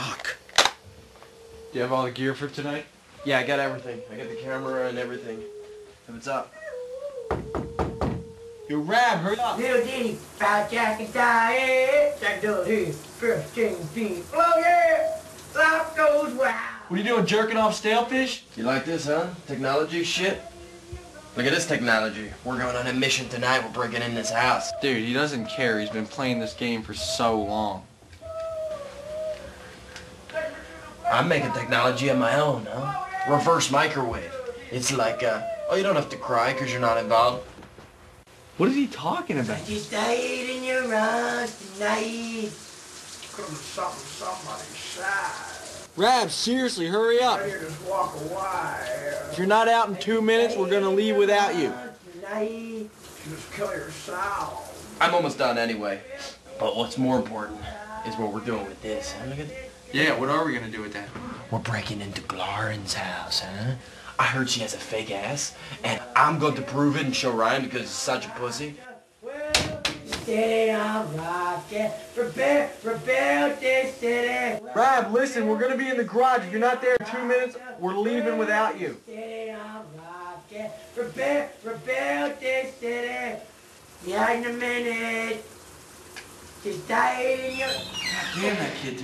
Fuck. Do you have all the gear for tonight? Yeah, I got everything. I got the camera and everything. Hey, What's up? Yo, Raab, hurry up. Little Denny, five jack and die, Jack does his first chain beat. Oh yeah, life goes wild. What are you doing, jerking off stale fish? You like this, huh? Technology shit? Look at this technology. We're going on a mission tonight. We're breaking in this house. Dude, he doesn't care. He's been playing this game for so long. I'm making technology of my own, huh? Reverse microwave. It's like, uh, oh, you don't have to cry because you're not involved. What is he talking about? Just died in your arms tonight. Couldn't something somebody's side. Raab, seriously, hurry up. You just walk away. If you're not out in two minutes, we're gonna leave without you. Tonight. Just kill yourself. I'm almost done anyway. But what's more important is what we're doing with this. Look at Yeah, what are we gonna do with that? We're breaking into Glauren's house, huh? I heard she has a fake ass, and I'm going to prove it and show Ryan because he's such a pussy. City of rocket, rebel, rebel this city. Raab, listen, we're gonna be in the garage. If you're not there in two minutes, we're leaving without you. City of rocket, rebel, rebel this city. Yeah, in a minute. Just died in your... Damn that kid.